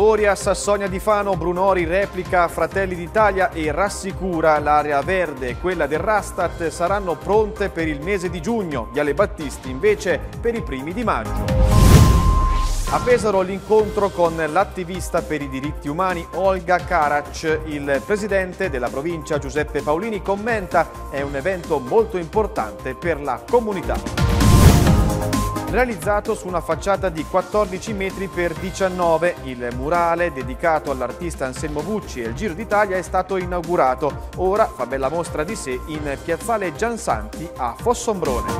A Sassonia di Fano, Brunori replica Fratelli d'Italia e rassicura l'area verde e quella del Rastat saranno pronte per il mese di giugno, Viale Battisti invece per i primi di maggio. A Pesaro l'incontro con l'attivista per i diritti umani Olga Karac. Il presidente della provincia Giuseppe Paolini commenta è un evento molto importante per la comunità. Realizzato su una facciata di 14 metri per 19, il murale dedicato all'artista Anselmo Bucci e il Giro d'Italia è stato inaugurato. Ora fa bella mostra di sé in piazzale Giansanti a Fossombrone.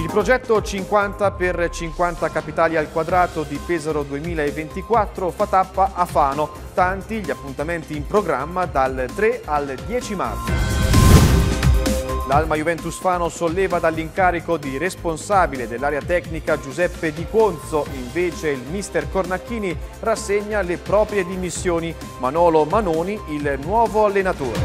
Il progetto 50 per 50 capitali al quadrato di Pesaro 2024 fa tappa a Fano. Tanti gli appuntamenti in programma dal 3 al 10 marzo. L'Alma Juventus Fano solleva dall'incarico di responsabile dell'area tecnica Giuseppe Di Conzo, invece il mister Cornacchini rassegna le proprie dimissioni. Manolo Manoni il nuovo allenatore.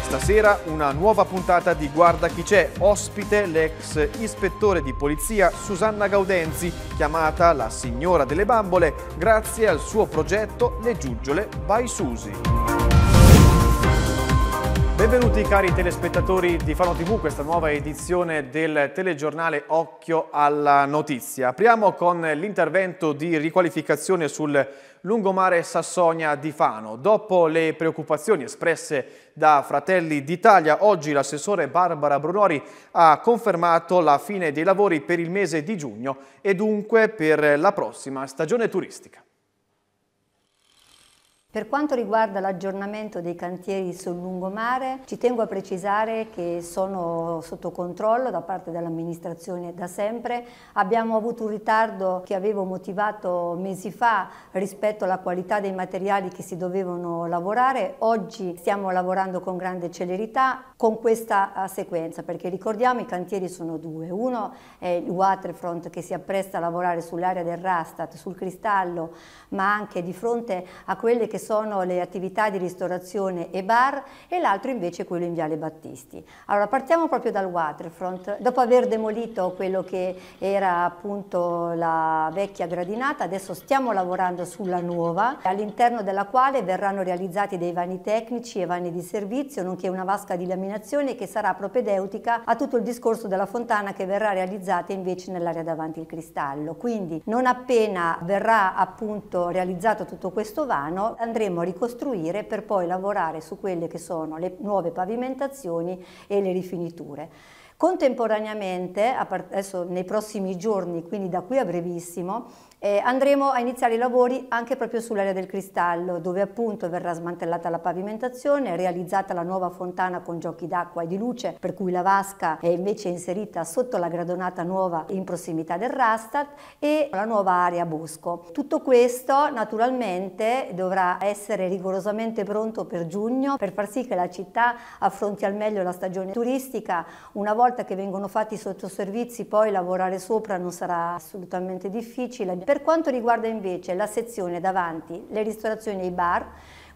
Stasera una nuova puntata di Guarda chi c'è, ospite l'ex ispettore di polizia Susanna Gaudenzi, chiamata la signora delle bambole grazie al suo progetto Le Giuggiole by Susi. Benvenuti cari telespettatori di Fano TV, questa nuova edizione del telegiornale Occhio alla Notizia. Apriamo con l'intervento di riqualificazione sul lungomare Sassonia di Fano. Dopo le preoccupazioni espresse da Fratelli d'Italia, oggi l'assessore Barbara Brunori ha confermato la fine dei lavori per il mese di giugno e dunque per la prossima stagione turistica. Per quanto riguarda l'aggiornamento dei cantieri sul lungomare, ci tengo a precisare che sono sotto controllo da parte dell'amministrazione da sempre. Abbiamo avuto un ritardo che avevo motivato mesi fa rispetto alla qualità dei materiali che si dovevano lavorare. Oggi stiamo lavorando con grande celerità con questa sequenza, perché ricordiamo i cantieri sono due. Uno è il waterfront che si appresta a lavorare sull'area del Rastat, sul cristallo, ma anche di fronte a quelle che sono le attività di ristorazione e bar e l'altro invece quello in Viale Battisti. Allora partiamo proprio dal waterfront. Dopo aver demolito quello che era appunto la vecchia gradinata, adesso stiamo lavorando sulla nuova, all'interno della quale verranno realizzati dei vani tecnici e vani di servizio, nonché una vasca di laminazione che sarà propedeutica a tutto il discorso della fontana che verrà realizzata invece nell'area davanti al cristallo. Quindi non appena verrà appunto realizzato tutto questo vano, andremo a ricostruire per poi lavorare su quelle che sono le nuove pavimentazioni e le rifiniture. Contemporaneamente, adesso nei prossimi giorni, quindi da qui a brevissimo, eh, andremo a iniziare i lavori anche proprio sull'area del cristallo, dove appunto verrà smantellata la pavimentazione, realizzata la nuova fontana con giochi d'acqua e di luce, per cui la vasca è invece inserita sotto la gradonata nuova in prossimità del Rastat e la nuova area bosco. Tutto questo naturalmente dovrà essere rigorosamente pronto per giugno per far sì che la città affronti al meglio la stagione turistica. Una volta che vengono fatti i sottoservizi poi lavorare sopra non sarà assolutamente difficile per quanto riguarda invece la sezione davanti, le ristorazioni e i bar,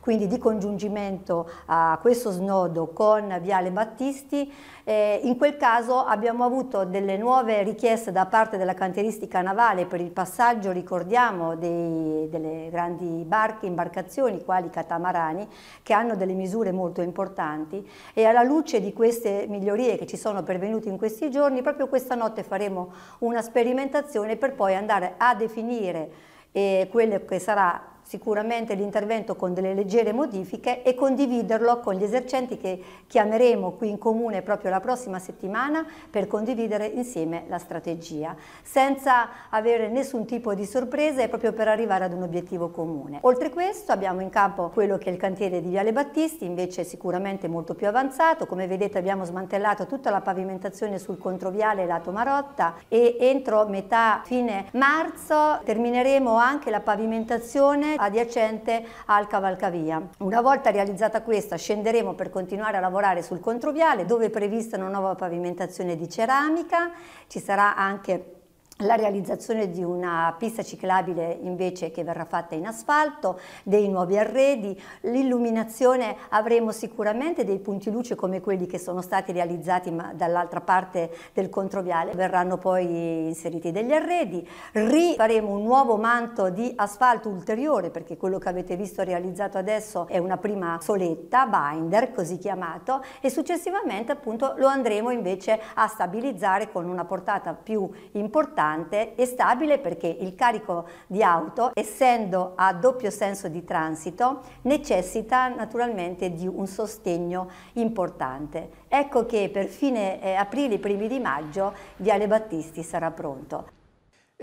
quindi di congiungimento a questo snodo con Viale Battisti, eh, in quel caso abbiamo avuto delle nuove richieste da parte della cantieristica navale per il passaggio, ricordiamo, dei, delle grandi barche, imbarcazioni, quali catamarani, che hanno delle misure molto importanti. E alla luce di queste migliorie che ci sono pervenute in questi giorni, proprio questa notte faremo una sperimentazione per poi andare a definire eh, quello che sarà sicuramente l'intervento con delle leggere modifiche e condividerlo con gli esercenti che chiameremo qui in comune proprio la prossima settimana per condividere insieme la strategia, senza avere nessun tipo di sorprese proprio per arrivare ad un obiettivo comune. Oltre questo abbiamo in campo quello che è il cantiere di Viale Battisti, invece sicuramente molto più avanzato, come vedete abbiamo smantellato tutta la pavimentazione sul controviale lato Marotta e entro metà fine marzo termineremo anche la pavimentazione adiacente al cavalcavia. Una volta realizzata questa scenderemo per continuare a lavorare sul controviale dove è prevista una nuova pavimentazione di ceramica, ci sarà anche la realizzazione di una pista ciclabile invece che verrà fatta in asfalto, dei nuovi arredi, l'illuminazione avremo sicuramente dei punti luce come quelli che sono stati realizzati dall'altra parte del controviale, verranno poi inseriti degli arredi, rifaremo un nuovo manto di asfalto ulteriore perché quello che avete visto realizzato adesso è una prima soletta, binder così chiamato e successivamente appunto lo andremo invece a stabilizzare con una portata più importante importante e stabile perché il carico di auto, essendo a doppio senso di transito, necessita naturalmente di un sostegno importante. Ecco che per fine eh, aprile, primi di maggio, Viale Battisti sarà pronto.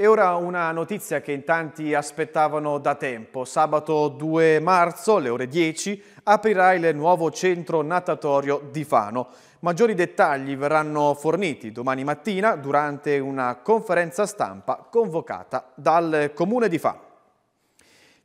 E ora una notizia che in tanti aspettavano da tempo. Sabato 2 marzo, alle ore 10, aprirà il nuovo centro natatorio di Fano. Maggiori dettagli verranno forniti domani mattina durante una conferenza stampa convocata dal Comune di Fano.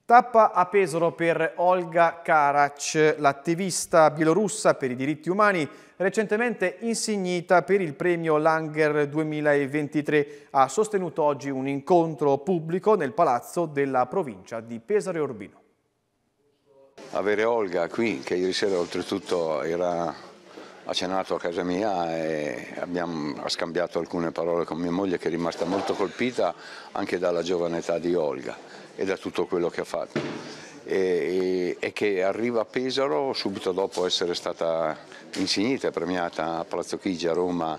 Tappa a Pesaro per Olga Karac, l'attivista bielorussa per i diritti umani, recentemente insignita per il premio Langer 2023. Ha sostenuto oggi un incontro pubblico nel palazzo della provincia di Pesaro e Urbino. Avere Olga qui, che ieri sera oltretutto era ha cenato a casa mia e abbiamo scambiato alcune parole con mia moglie che è rimasta molto colpita anche dalla giovane età di Olga e da tutto quello che ha fatto. E, e, che arriva a Pesaro subito dopo essere stata insignita e premiata a Palazzo Chigi a Roma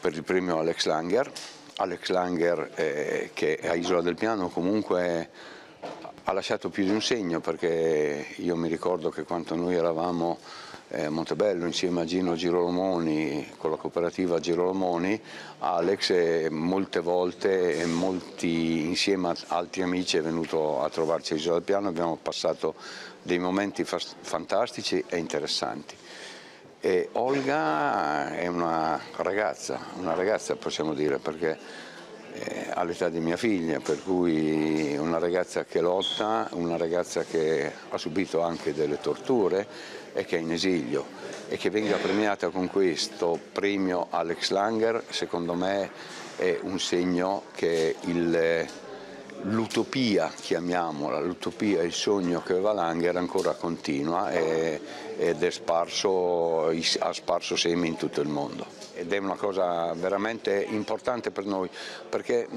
per il premio Alex Langer. Alex Langer eh, che a Isola del Piano comunque ha lasciato più di un segno perché io mi ricordo che quando noi eravamo eh, Montebello insieme a Gino Girolomoni, con la cooperativa Girolomoni, Alex molte volte molti insieme a altri amici è venuto a trovarci a Isola del Piano, abbiamo passato dei momenti fantastici e interessanti. E Olga è una ragazza, una ragazza possiamo dire, perché eh, all'età di mia figlia, per cui una ragazza che lotta, una ragazza che ha subito anche delle torture e che è in esilio e che venga premiata con questo premio Alex Langer secondo me è un segno che l'utopia, chiamiamola, l'utopia, il sogno che aveva Langer ancora continua e, ed è sparso, ha sparso semi in tutto il mondo. Ed è una cosa veramente importante per noi perché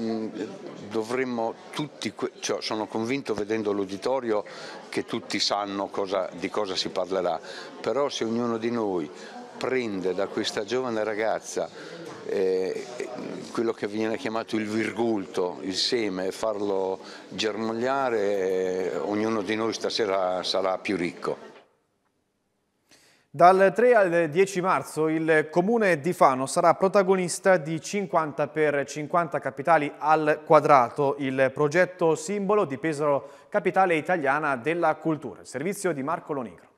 dovremmo tutti, cioè, sono convinto vedendo l'uditorio che tutti sanno cosa, di cosa si parlerà, però se ognuno di noi prende da questa giovane ragazza eh, quello che viene chiamato il virgulto, il seme, farlo germogliare, eh, ognuno di noi stasera sarà più ricco. Dal 3 al 10 marzo il Comune di Fano sarà protagonista di 50 per 50 capitali al quadrato, il progetto simbolo di Pesaro Capitale Italiana della Cultura, servizio di Marco Lonigro.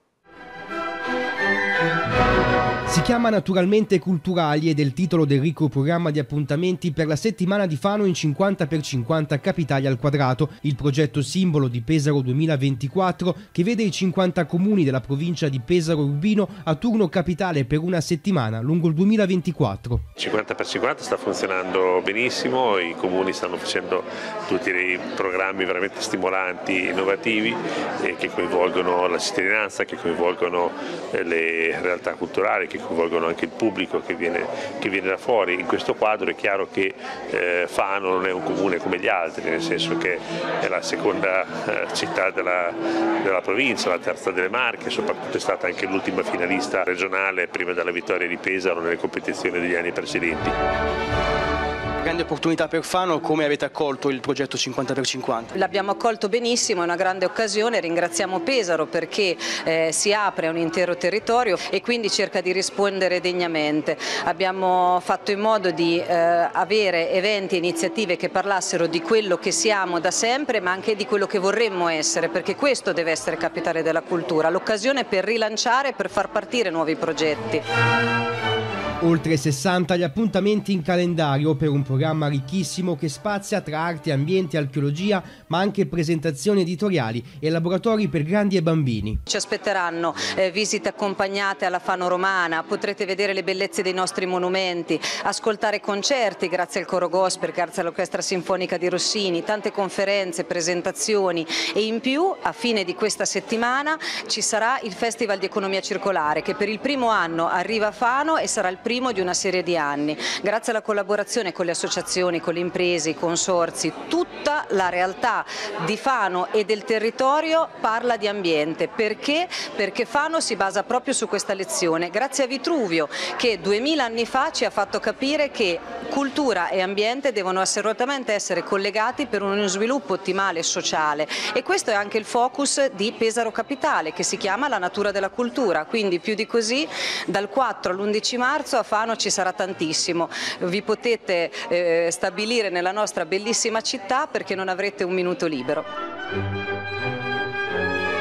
Si chiama naturalmente Culturali ed è il titolo del ricco programma di appuntamenti per la settimana di Fano in 50x50 capitali al quadrato, il progetto simbolo di Pesaro 2024 che vede i 50 comuni della provincia di Pesaro Urbino a turno capitale per una settimana lungo il 2024. 50x50 sta funzionando benissimo, i comuni stanno facendo tutti dei programmi veramente stimolanti, innovativi eh, che coinvolgono la cittadinanza, che coinvolgono eh, le realtà culturali, che coinvolgono anche il pubblico che viene, che viene da fuori. In questo quadro è chiaro che eh, Fano non è un comune come gli altri, nel senso che è la seconda eh, città della, della, provincia, la terza delle Marche, soprattutto è stata anche l'ultima finalista regionale prima della vittoria di Pesaro nelle competizioni degli anni precedenti grande opportunità per Fano, come avete accolto il progetto 50x50? L'abbiamo accolto benissimo, è una grande occasione, ringraziamo Pesaro perché eh, si apre un intero territorio e quindi cerca di rispondere degnamente. Abbiamo fatto in modo di eh, avere eventi e iniziative che parlassero di quello che siamo da sempre ma anche di quello che vorremmo essere perché questo deve essere capitale della cultura, l'occasione per rilanciare per far partire nuovi progetti. Oltre 60 gli appuntamenti in calendario per un programma ricchissimo che spazia tra arte, ambiente, archeologia, ma anche presentazioni editoriali e laboratori per grandi e bambini. Ci aspetteranno eh, visite accompagnate alla Fano Romana, potrete vedere le bellezze dei nostri monumenti, ascoltare concerti grazie al coro gospel, grazie all'Orchestra Sinfonica di Rossini, tante conferenze, presentazioni e in più a fine di questa settimana ci sarà il Festival di Economia Circolare che per il primo anno arriva a Fano e sarà il primo primo di una serie di anni. Grazie alla collaborazione con le associazioni, con le imprese, i consorzi, tutta la realtà di Fano e del territorio parla di ambiente. Perché? Perché Fano si basa proprio su questa lezione. Grazie a Vitruvio che duemila anni fa ci ha fatto capire che cultura e ambiente devono assolutamente essere collegati per uno sviluppo ottimale e sociale e questo è anche il focus di Pesaro Capitale che si chiama la natura della cultura, quindi più di così dal 4 all'11 marzo a Fano ci sarà tantissimo, vi potete eh, stabilire nella nostra bellissima città perché non avrete un minuto libero.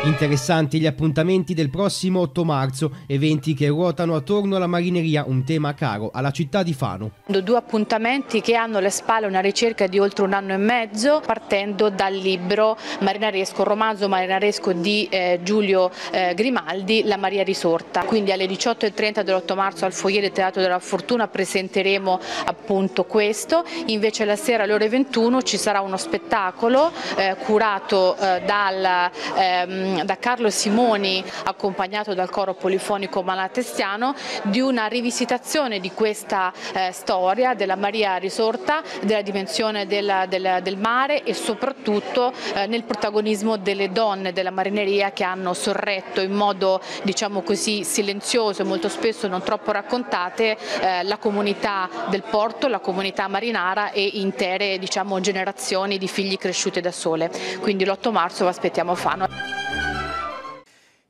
Interessanti gli appuntamenti del prossimo 8 marzo, eventi che ruotano attorno alla marineria, un tema caro alla città di Fano. Due appuntamenti che hanno alle spalle una ricerca di oltre un anno e mezzo, partendo dal libro marinaresco, romanzo marinaresco di eh, Giulio eh, Grimaldi, La Maria risorta. Quindi alle 18.30 dell'8 marzo al foyer del Teatro della Fortuna presenteremo appunto questo, invece la sera alle ore 21 ci sarà uno spettacolo eh, curato eh, dal ehm, da Carlo Simoni accompagnato dal coro polifonico malatestiano di una rivisitazione di questa eh, storia della Maria risorta, della dimensione del, del, del mare e soprattutto eh, nel protagonismo delle donne della marineria che hanno sorretto in modo diciamo così silenzioso e molto spesso non troppo raccontate eh, la comunità del porto, la comunità marinara e intere diciamo, generazioni di figli cresciuti da sole. Quindi l'8 marzo vi aspettiamo a Fano.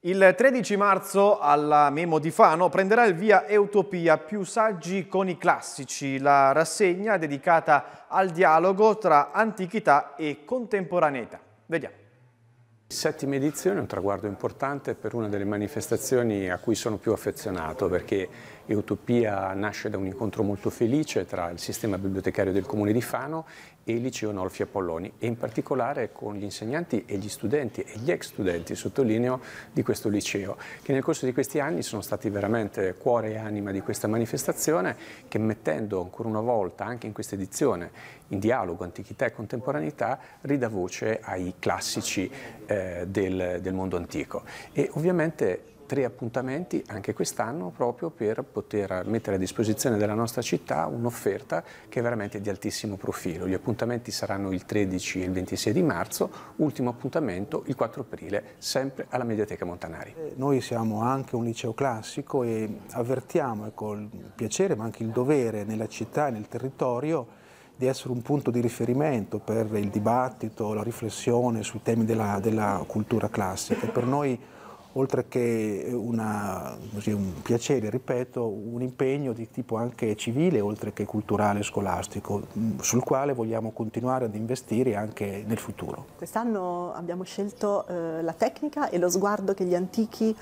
Il 13 marzo alla Memo di Fano prenderà il via Eutopia più saggi con i classici, la rassegna dedicata al dialogo tra antichità e contemporaneità. Vediamo. Settima edizione è un traguardo importante per una delle manifestazioni a cui sono più affezionato perché Utopia nasce da un incontro molto felice tra il sistema bibliotecario del Comune di Fano e il liceo Nolfi Apolloni e in particolare con gli insegnanti e gli studenti e gli ex studenti, sottolineo, di questo liceo che nel corso di questi anni sono stati veramente cuore e anima di questa manifestazione che mettendo ancora una volta anche in questa edizione in dialogo antichità e contemporaneità ridà voce ai classici eh, del, del mondo antico e ovviamente tre appuntamenti anche quest'anno proprio per poter mettere a disposizione della nostra città un'offerta che è veramente di altissimo profilo. Gli appuntamenti saranno il 13 e il 26 di marzo, ultimo appuntamento il 4 aprile, sempre alla Mediateca Montanari. Eh, noi siamo anche un liceo classico e avvertiamo ecco, il piacere ma anche il dovere nella città e nel territorio di essere un punto di riferimento per il dibattito, la riflessione sui temi della, della cultura classica. Per noi oltre che una, così, un piacere, ripeto, un impegno di tipo anche civile, oltre che culturale e scolastico, sul quale vogliamo continuare ad investire anche nel futuro. Quest'anno abbiamo scelto eh, la tecnica e lo sguardo che gli antichi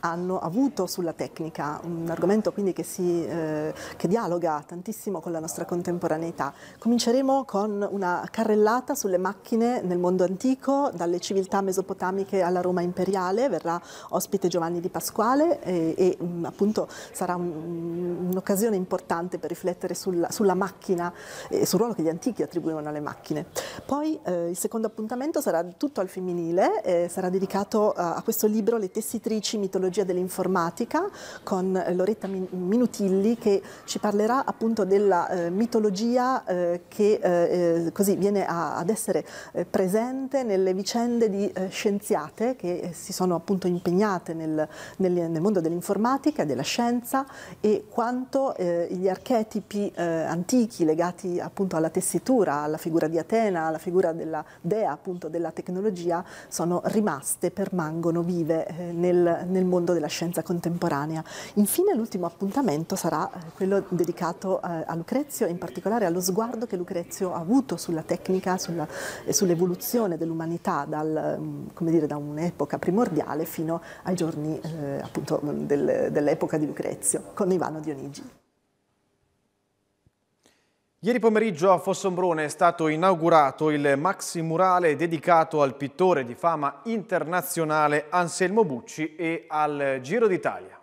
hanno avuto sulla tecnica, un argomento quindi che, si, eh, che dialoga tantissimo con la nostra contemporaneità. Cominceremo con una carrellata sulle macchine nel mondo antico, dalle civiltà mesopotamiche alla Roma imperiale, verrà ospite Giovanni di Pasquale e, e mm, appunto sarà un'occasione importante per riflettere sulla, sulla, macchina e sul ruolo che gli antichi attribuivano alle macchine. Poi eh, il secondo appuntamento sarà tutto al femminile, eh, sarà dedicato a, questo libro Le tessitrici tecnologia dell'informatica con Loretta Minutilli che ci parlerà appunto della eh, mitologia eh, che eh, eh così viene a, ad essere eh, presente nelle vicende di eh, scienziate che si sono appunto impegnate nel, nel, nel mondo dell'informatica, della scienza e quanto gli archetipi antichi legati appunto alla tessitura, alla figura di Atena, alla figura della dea appunto della tecnologia sono rimaste, permangono vive nel, nel mondo della scienza contemporanea. Infine l'ultimo appuntamento sarà eh, quello dedicato eh, a Lucrezio e in particolare allo sguardo che Lucrezio ha avuto sulla tecnica e sull'evoluzione dell'umanità dal, mm, dire, da un'epoca primordiale fino ai giorni eh, appunto del, dell'epoca di Lucrezio, con Ivano Dionigi. Ieri pomeriggio a Fossombrone è stato inaugurato il maxi murale dedicato al pittore di fama internazionale Anselmo Bucci e al Giro d'Italia.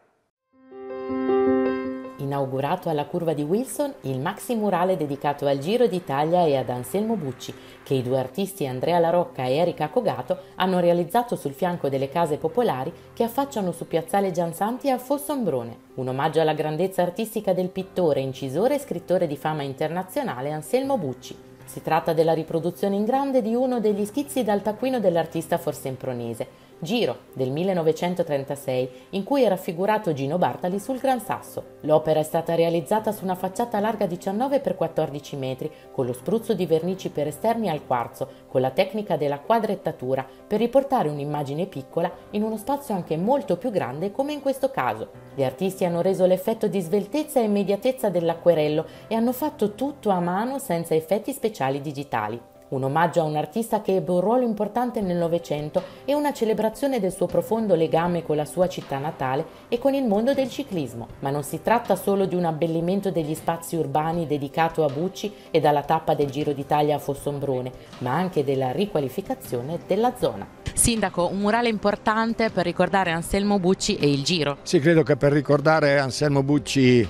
Inaugurato alla curva di Wilson, il maxi murale dedicato al Giro d'Italia e ad Anselmo Bucci, che i due artisti Andrea La Rocca e Erika Cogato hanno realizzato sul fianco delle case popolari che affacciano su Piazzale Giansanti a Fossombrone. Un omaggio alla grandezza artistica del pittore, incisore e scrittore di fama internazionale Anselmo Bucci. Si tratta della riproduzione in grande di uno degli schizzi dal taccuino dell'artista forsempronese, Giro del 1936, in cui è raffigurato Gino Bartali sul Gran Sasso. L'opera è stata realizzata su una facciata larga 19 x 14 metri, con lo spruzzo di vernici per esterni al quarzo, con la tecnica della quadrettatura, per riportare un'immagine piccola in uno spazio anche molto più grande come in questo caso. Gli artisti hanno reso l'effetto di sveltezza e immediatezza dell'acquerello e hanno fatto tutto a mano senza effetti speciali digitali un omaggio a un artista che ebbe un ruolo importante nel Novecento e una celebrazione del suo profondo legame con la sua città natale e con il mondo del ciclismo. Ma non si tratta solo di un abbellimento degli spazi urbani dedicato a Bucci e dalla tappa del Giro d'Italia a Fossombrone, ma anche della riqualificazione della zona. Sindaco, un murale importante per ricordare Anselmo Bucci e il Giro. Sì, credo che per ricordare Anselmo Bucci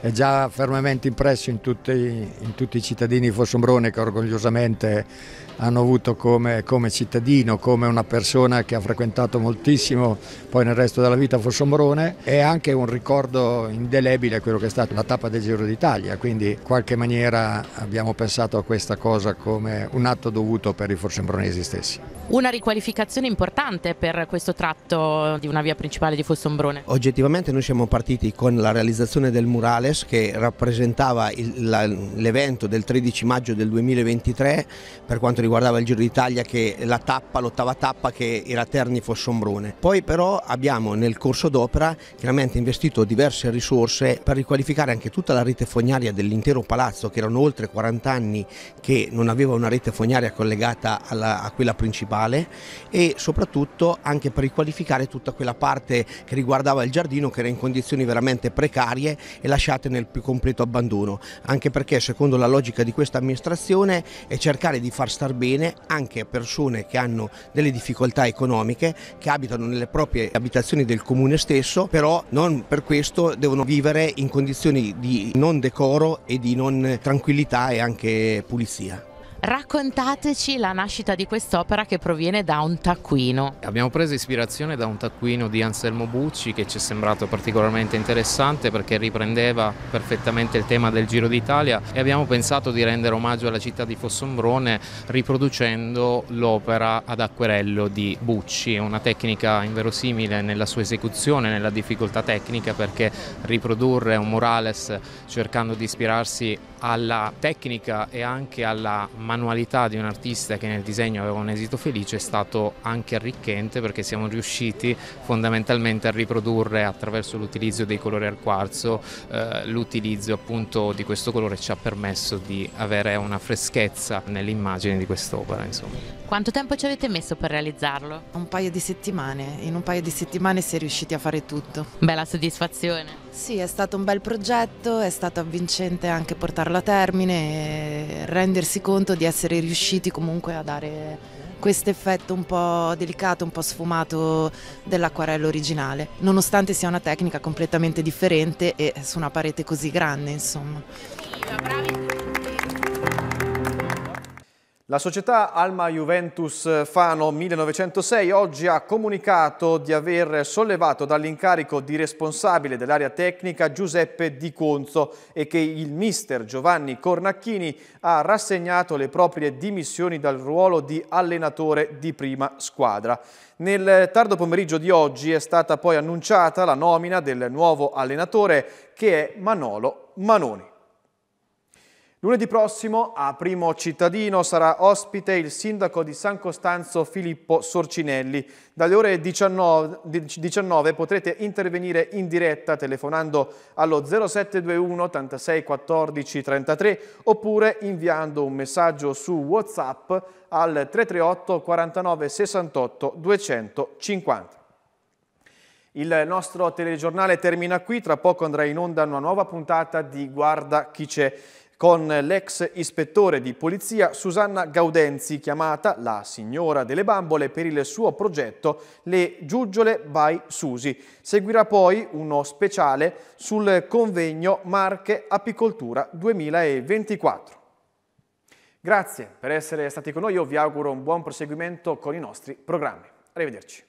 è già fermamente impresso in tutti, in tutti i cittadini di Fossombrone che orgogliosamente hanno avuto come, come, cittadino, come una persona che ha frequentato moltissimo poi nel resto della vita Fossombrone e anche un ricordo indelebile quello che è stata la tappa del Giro d'Italia, quindi in qualche maniera abbiamo pensato a questa cosa come un atto dovuto per i fossombronesi stessi. Una riqualificazione importante per questo tratto di una via principale di Fossombrone. Oggettivamente noi siamo partiti con la realizzazione del murales che rappresentava l'evento del 13 maggio del 2023 per quanto riguardava il Giro d'Italia che la tappa, l'ottava tappa che era Terni Fossombrone. Poi però abbiamo nel corso d'opera chiaramente investito diverse risorse per riqualificare anche tutta la rete fognaria dell'intero palazzo che erano oltre 40 anni che non aveva una rete fognaria collegata alla, a quella principale e soprattutto anche per riqualificare tutta quella parte che riguardava il giardino che era in condizioni veramente precarie e lasciate nel più completo abbandono, anche perché secondo la logica di questa amministrazione è cercare di far star bene anche persone che hanno delle difficoltà economiche, che abitano nelle proprie abitazioni del comune stesso, però non per questo devono vivere in condizioni di non decoro e di non tranquillità e anche pulizia. Raccontateci la nascita di quest'opera che proviene da un taccuino. Abbiamo preso ispirazione da un taccuino di Anselmo Bucci che ci è sembrato particolarmente interessante perché riprendeva perfettamente il tema del Giro d'Italia e abbiamo pensato di rendere omaggio alla città di Fossombrone riproducendo l'opera ad acquerello di Bucci, una tecnica inverosimile nella sua esecuzione, nella difficoltà tecnica perché riprodurre un murales cercando di ispirarsi alla tecnica e anche alla manualità di un artista che nel disegno aveva un esito felice è stato anche arricchente perché siamo riusciti fondamentalmente a riprodurre attraverso l'utilizzo dei colori al quarzo eh, l'utilizzo appunto di questo colore ci ha permesso di avere una freschezza nell'immagine di quest'opera insomma. Quanto tempo ci avete messo per realizzarlo? Un paio di settimane, in un paio di settimane si è riusciti a fare tutto. Bella soddisfazione. Sì, è stato un bel progetto, è stato avvincente anche portarlo a termine e rendersi conto di essere riusciti comunque a dare questo effetto un po' delicato, un po' sfumato dell'acquarello originale, nonostante sia una tecnica completamente differente e su una parete così grande, insomma. Bravi. La società Alma Juventus Fano 1906 oggi ha comunicato di aver sollevato dall'incarico di responsabile dell'area tecnica Giuseppe Di Conzo e che il mister Giovanni Cornacchini ha rassegnato le proprie dimissioni dal ruolo di allenatore di prima squadra. Nel tardo pomeriggio di oggi è stata poi annunciata la nomina del nuovo allenatore che è Manolo Manoni. Lunedì prossimo a Primo Cittadino sarà ospite il sindaco di San Costanzo Filippo Sorcinelli. Dalle ore 19, 19 potrete intervenire in diretta telefonando allo 0721 86 14 33 oppure inviando un messaggio su WhatsApp al 338 49 68 250. Il nostro telegiornale termina qui, tra poco andrà in onda una nuova puntata di Guarda chi c'è con l'ex ispettore di polizia Susanna Gaudenzi, chiamata la signora delle bambole per il suo progetto Le Giuggiole by Susi. Seguirà poi uno speciale sul convegno Marche Apicoltura 2024. Grazie per essere stati con noi, io vi auguro un buon proseguimento con i nostri programmi. Arrivederci.